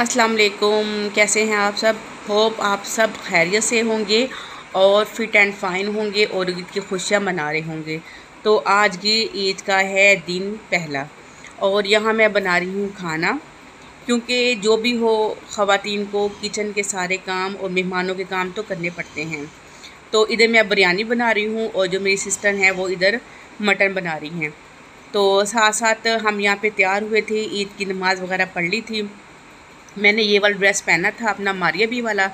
अस्सलाम वालेकुम कैसे हैं आप सब? होप आप सब खैरियत से होंगे और फिट एंड फाइन होंगे और ईद की खुशियाँ मना रहे होंगे। तो आज की ईद का है दिन पहला और यहाँ मैं बना रही हूँ खाना। क्योंकि जो भी हो, ख़वातीन को किचन के सारे काम और मेहमानों के काम तो करने पड़ते हैं। तो इधर मैं बिरयानी बना रही हूँ और जो मेरी सिस्टर हैं वो इधर मटन बना रही हैं। तो साथ साथ हम यहाँ पे तैयार हुए थे, ईद की नमाज़ वगैरह पढ़ ली थी। मैंने ये वाला ड्रेस पहना था, अपना मारिया भी वाला।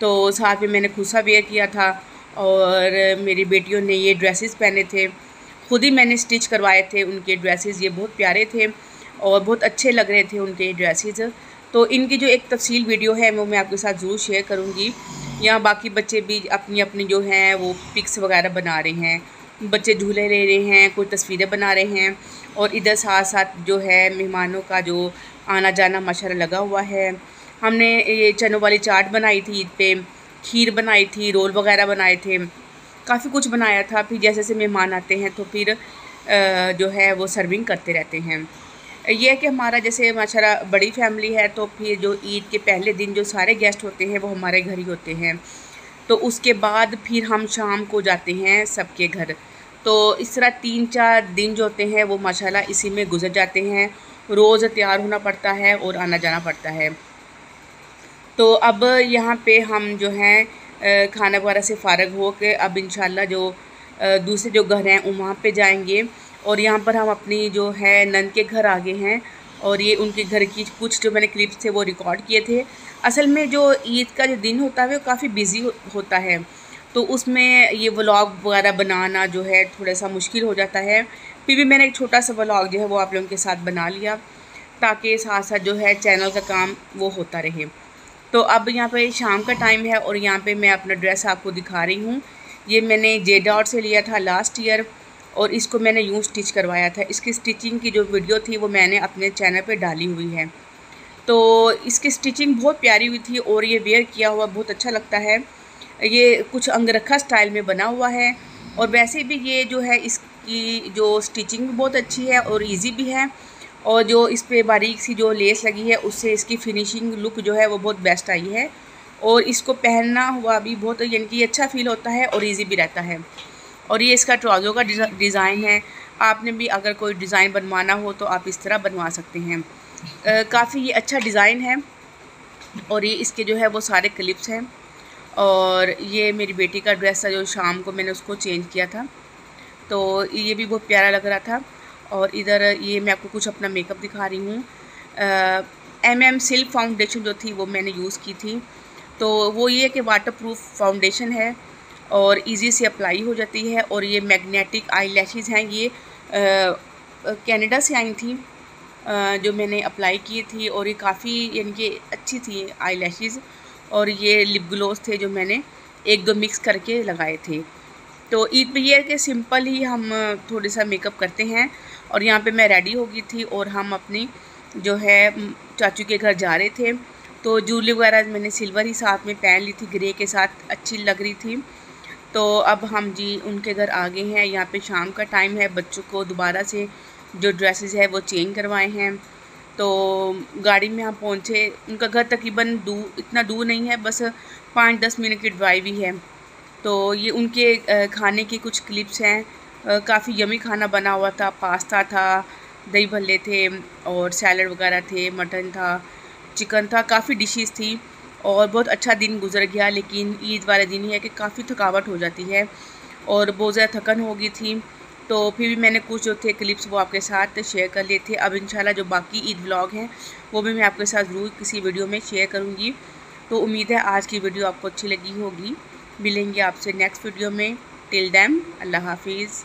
तो साथ में मैंने खुसा वेयर किया था और मेरी बेटियों ने ये ड्रेसेस पहने थे। खुद ही मैंने स्टिच करवाए थे उनके ड्रेसेस ये बहुत प्यारे थे और बहुत अच्छे लग रहे थे उनके ड्रेसेस तो इनकी जो एक तफसील वीडियो है, वो मैं आपके साथ ज़रूर शेयर करूँगी। यहाँ बाकी बच्चे भी अपनी अपनी जो हैं, वो पिक्स वगैरह बना रहे हैं। बच्चे झूले ले रहे हैं, कोई तस्वीरें बना रहे हैं। और इधर साथ साथ जो है मेहमानों का जो आना जाना माशाल्लाह लगा हुआ है। हमने ये चनों वाली चाट बनाई थी, ईद पे खीर बनाई थी, रोल वगैरह बनाए थे। काफ़ी कुछ बनाया था, फिर जैसे जैसे मेहमान आते हैं तो फिर जो है वो सर्विंग करते रहते हैं। यह है कि हमारा जैसे माशाल्लाह बड़ी फैमिली है तो फिर जो ईद के पहले दिन जो सारे गेस्ट होते हैं, वो हमारे घर ही होते हैं। तो उसके बाद फिर हम शाम को जाते हैं सबके घर। तो इस तरह तीन चार दिन जो होते हैं, वो माशाल्लाह इसी में गुजर जाते हैं। रोज़ तैयार होना पड़ता है और आना जाना पड़ता है। तो अब यहाँ पे हम जो हैं खाना वगैरह से फ़ारग हो के अब इन जो दूसरे जो घर हैं, वहाँ पे जाएँगे। और यहाँ पर हम अपनी जो है, नंद के घर आगे हैं। और ये उनके घर की कुछ जो मैंने क्लिप्स थे, वो रिकॉर्ड किए थे। असल में जो ईद का जो दिन होता है, वो काफ़ी बिज़ी होता है। तो उसमें ये व्लॉग वगैरह बनाना जो है थोड़ा सा मुश्किल हो जाता है। फिर भी मैंने एक छोटा सा व्लॉग जो है वो आप लोगों के साथ बना लिया, ताकि साथ साथ जो है चैनल का काम वो होता रहे। तो अब यहाँ पे शाम का टाइम है और यहाँ पे मैं अपना ड्रेस आपको दिखा रही हूँ। ये मैंने जे डॉट से लिया था लास्ट ईयर और इसको मैंने यूँ स्टिच करवाया था। इसकी स्टिचिंग की जो वीडियो थी वो मैंने अपने चैनल पे डाली हुई है। तो इसकी स्टिचिंग बहुत प्यारी हुई थी और ये वेयर किया हुआ बहुत अच्छा लगता है। ये कुछ अंगरखा स्टाइल में बना हुआ है और वैसे भी ये जो है इसकी जो स्टिचिंग भी बहुत अच्छी है और इजी भी है और जो इस पर बारीक सी जो लेस लगी है, उससे इसकी फिनिशिंग लुक जो है वो बहुत बेस्ट आई है और इसको पहनना हुआ भी बहुत यानी कि अच्छा फ़ील होता है और इजी भी रहता है। और ये इसका ट्राउज़र का डिज़ाइन है। आपने भी अगर कोई डिज़ाइन बनवाना हो तो आप इस तरह बनवा सकते हैं। काफ़ी ये अच्छा डिज़ाइन है और ये इसके जो है वो सारे क्लिप्स हैं। और ये मेरी बेटी का ड्रेस था जो शाम को मैंने उसको चेंज किया था। तो ये भी बहुत प्यारा लग रहा था और इधर ये मैं आपको कुछ अपना मेकअप दिखा रही हूँ। एम एम सिल्क फाउंडेशन जो थी वो मैंने यूज़ की थी। तो वो ये कि वाटर प्रूफ फाउंडेशन है और इजी से अप्लाई हो जाती है और ये मैग्नेटिक आई लैशेज़ हैं ये। कनाडा से आई थी। आ, जो मैंने अप्लाई की थी और ये काफ़ी यानी कि अच्छी थी आई लैशेज़ और ये लिप ग्लोस थे जो मैंने एक दो मिक्स करके लगाए थे। तो ईद ये कि सिंपल ही हम थोड़ा सा मेकअप करते हैं और यहाँ पे मैं रेडी हो गई थी और हम अपनी जो है चाचू के घर जा रहे थे। तो जूली वगैरह मैंने सिल्वर ही साथ में पहन ली थी ग्रे के साथ अच्छी लग रही थी। तो अब हम जी उनके घर आ गए हैं। यहाँ पे शाम का टाइम है, बच्चों को दोबारा से जो ड्रेसेस है वो चेंज करवाए हैं। तो गाड़ी में हम पहुँचे, उनका घर तकरीबन दूर इतना दूर नहीं है, बस पाँच दस मिनट की ड्राइव ही है। तो ये उनके खाने की कुछ क्लिप्स हैं। काफ़ी यमी खाना बना हुआ था पास्ता था, दही भल्ले थे और सैलड वगैरह थे मटन था चिकन था, काफ़ी डिशेस थी और बहुत अच्छा दिन गुजर गया, लेकिन ईद वाले दिन ही है कि काफ़ी थकावट हो जाती है और बहुत ज़्यादा थकन हो गई थी। तो फिर भी मैंने कुछ जो थे क्लिप्स वो आपके साथ शेयर कर लिए थे। अब इंशाल्लाह जो बाकी ईद व्लॉग हैं, वो भी मैं आपके साथ ज़रूर किसी वीडियो में शेयर करूँगी। तो उम्मीद है आज की वीडियो आपको अच्छी लगी होगी। मिलेंगे आपसे नेक्स्ट वीडियो में। टिल दैम अल्लाह हाफिज़।